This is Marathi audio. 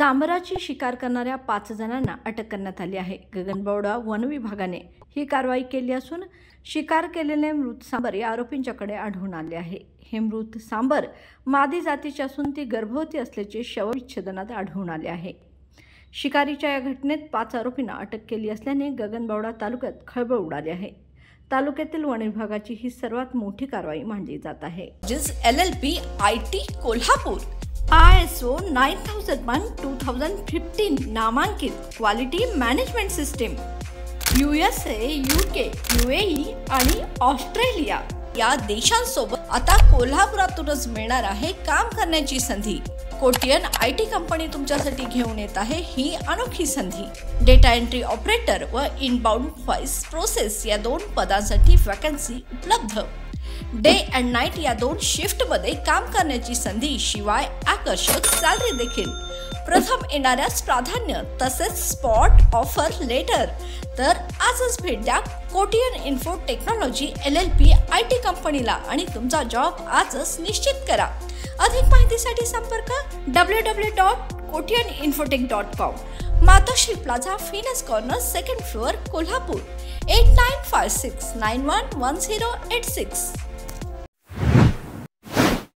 सांबराची शिकार करणाऱ्या पाच जणांना अटक करण्यात आली आहे. गगनबावडा वन विभागाने ही कारवाई केली असून शिकार केलेले मृत सांबर या आरोपींच्याकडे आढळून आले आहे. हे मृत सांबर मादी जातीचे असून ती गर्भवती असल्याचे शवविच्छेदनात आढळून आले आहे. शिकारीच्या या घटनेत पाच आरोपींना अटक केली असल्याने गगनबावडा तालुक्यात खळबळ उडाली आहे. तालुक्यातील वन विभागाची ही सर्वात मोठी कारवाई मानली जात आहे. L L P I T Kolhapur I S O nine thousand one two thousand fifteen नामांकित quality management system U S A U K U A E आणि ऑस्ट्रेलिया या देशांसोबत आता कोल्हापुरातूनच मिळणार आहे काम करण्याची संधी. कोटियन आय टी कंपनी तुमच्यासाठी घेऊन येत आहे ही अनोखी संधी. डेटा एंट्री ऑपरेटर व इनबाउंड व्हॉइस प्रोसेस या दोन पदांसाठी वॅकन्सी उपलब्ध. डे अँड नाईट या दोन शिफ्टमध्ये काम करण्याची संधी शिवाय आकर्षक सॅलरी देखील. प्रथम येणाऱ्यास प्राधान्य तसेच स्पॉट ऑफर लेटर तर आजच भेट द्या Kotian info technology L L P I T कंपनीला आणि तुमचा जॉब आजच निश्चित करा. अधिक माहितीसाठी संपर्क W W dot Kotian infotech dot com Matoshri plaza फिनस corner second floor Kolhapur. Eight nine five six nine one one zero eight six